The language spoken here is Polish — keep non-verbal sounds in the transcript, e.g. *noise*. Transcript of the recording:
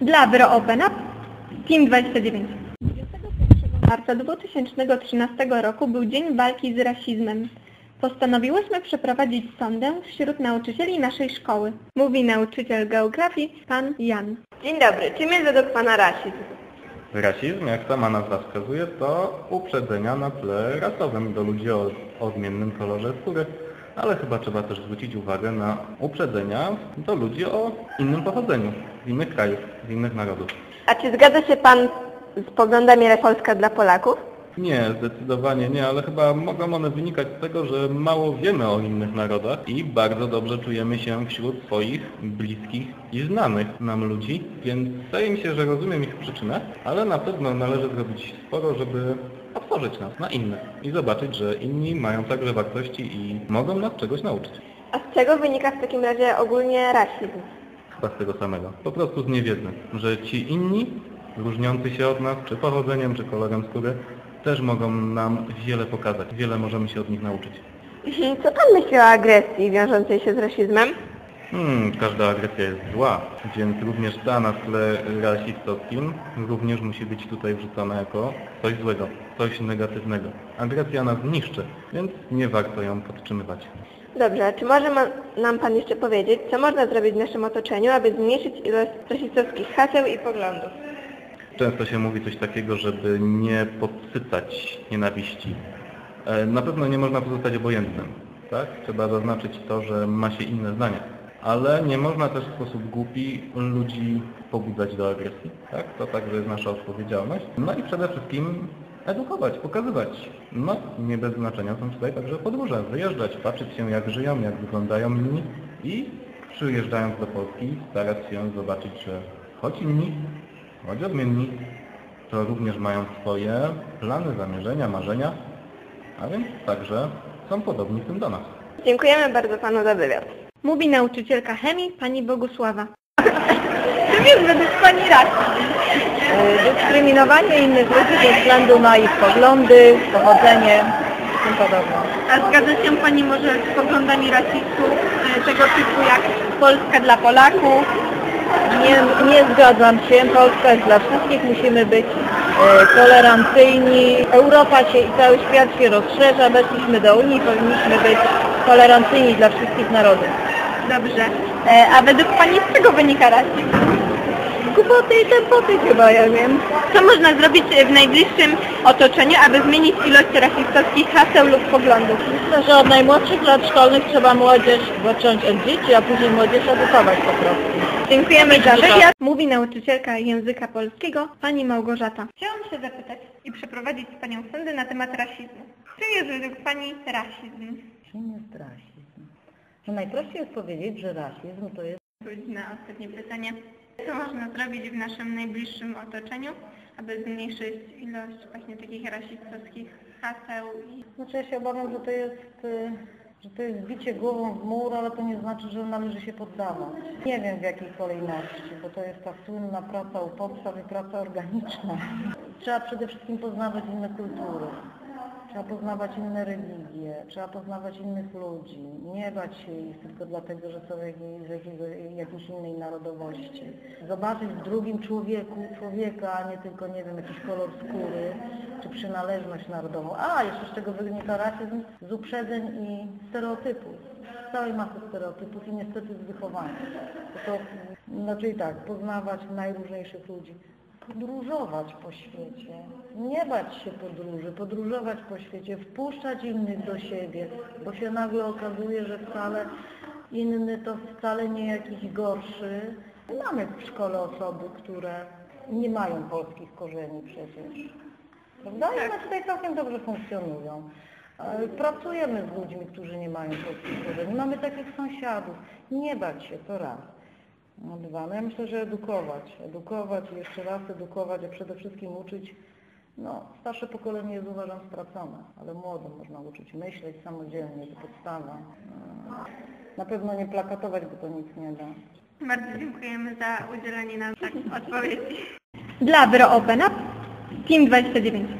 Dla Wyro Open Up Team 29 marca 2013 roku był Dzień Walki z Rasizmem. Postanowiłyśmy przeprowadzić sondę wśród nauczycieli naszej szkoły. Mówi nauczyciel geografii, pan Jan. Dzień dobry. Czym jest według pana rasizm? Rasizm, jak sama nazwa wskazuje, to uprzedzenia na tle rasowym do ludzi o odmiennym kolorze skóry. Ale chyba trzeba też zwrócić uwagę na uprzedzenia do ludzi o innym pochodzeniu, z innych krajów, z innych narodów. A czy zgadza się pan z poglądami Polska dla Polaków? Nie, zdecydowanie nie, ale chyba mogą one wynikać z tego, że mało wiemy o innych narodach i bardzo dobrze czujemy się wśród swoich bliskich i znanych nam ludzi, więc wydaje mi się, że rozumiem ich przyczynę, ale na pewno należy zrobić sporo, żeby otworzyć nas na innych i zobaczyć, że inni mają także wartości i mogą nas czegoś nauczyć. A z czego wynika w takim razie ogólnie rasizm? Chyba z tego samego. Po prostu z niewiedzy, że ci inni, różniący się od nas, czy pochodzeniem, czy kolorem skóry, też mogą nam wiele pokazać, wiele możemy się od nich nauczyć. Mhm. Co pan myśli o agresji wiążącej się z rasizmem? Hmm, każda agresja jest zła, więc również ta na tle rasistowskim również musi być tutaj wrzucona jako coś złego, coś negatywnego. Agresja nas niszczy, więc nie warto ją podtrzymywać. Dobrze, a czy może ma, nam pan jeszcze powiedzieć, co można zrobić w naszym otoczeniu, aby zmniejszyć ilość rasistowskich haseł i poglądów? Często się mówi coś takiego, żeby nie podsycać nienawiści. E, Na pewno nie można pozostać obojętnym, tak? Trzeba zaznaczyć to, że ma się inne zdanie. Ale nie można też w sposób głupi ludzi pobudzać do agresji, tak? To także jest nasza odpowiedzialność. No i przede wszystkim edukować, pokazywać. No, nie bez znaczenia są tutaj także podróże, wyjeżdżać, patrzeć się jak żyją, jak wyglądają inni i przyjeżdżając do Polski starać się zobaczyć, że choć inni, choć odmienni, to również mają swoje plany, zamierzenia, marzenia, a więc także są podobni w tym do nas. Dziękujemy bardzo panu za wywiad. Mówi nauczycielka chemii, pani Bogusława. *laughs* Czym jest według pani rasizm? dyskryminowanie innych ludzi ze względu na ich poglądy, pochodzenie i tym podobne. A zgadza się pani może z poglądami rasistów e, tego typu jak Polska dla Polaków? Nie, nie zgadzam się, Polska jest dla wszystkich, musimy być e, tolerancyjni. Europa się i cały świat się rozszerza, weszliśmy do Unii, powinniśmy być tolerancyjni dla wszystkich narodów. Dobrze. E, A według pani z czego wynika rasizm? Głupoty i tempoty chyba, ja wiem. Co można zrobić w najbliższym otoczeniu, aby zmienić ilość rasistowskich haseł lub poglądów? Myślę, że od najmłodszych lat szkolnych trzeba młodzież zacząć od dzieci, a później młodzież edukować po prostu. Dziękujemy za wywiad. Mówi nauczycielka języka polskiego, pani Małgorzata. Chciałam się zapytać i przeprowadzić z panią sądy na temat rasizmu. Czym jest według pani rasizm? Czym jest rasizm? No najprościej jest powiedzieć, że rasizm to jest Odpowiedź na ostatnie pytanie. Co można zrobić w naszym najbliższym otoczeniu, aby zmniejszyć ilość właśnie takich rasistowskich haseł i Znaczy ja się obawiam, że to jest, y, że to jest bicie głową w mur, ale to nie znaczy, że należy się poddawać. Nie wiem w jakiej kolejności, bo to jest ta słynna praca u podstaw i praca organiczna. Trzeba przede wszystkim poznawać inne kultury. Trzeba poznawać inne religie, trzeba poznawać innych ludzi, nie bać się ich tylko dlatego, że są z jakiejś innej narodowości. Zobaczyć w drugim człowieku człowieka, a nie tylko, nie wiem, jakiś kolor skóry, czy przynależność narodową. A, jeszcze z czego wynika rasizm? Z uprzedzeń i stereotypów. Całej masy stereotypów i niestety z wychowania. To, to znaczy tak, poznawać najróżniejszych ludzi podróżować po świecie, nie bać się podróży, podróżować po świecie, wpuszczać innych do siebie, bo się nagle okazuje, że wcale inny to wcale nie jakiś gorszy. Mamy w szkole osoby, które nie mają polskich korzeni przecież. Prawda? I one tutaj całkiem dobrze funkcjonują. Pracujemy z ludźmi, którzy nie mają polskich korzeni. Mamy takich sąsiadów. Nie bać się, to raz. No dwa, no ja myślę, że edukować, edukować i jeszcze raz edukować, a przede wszystkim uczyć, no starsze pokolenie jest uważam stracone, ale młodym można uczyć myśleć samodzielnie, to podstawa. Na pewno nie plakatować, bo to nic nie da. bardzo dziękujemy za udzielenie nam tak *laughs* odpowiedzi. Dla Wyro Open Up Team 29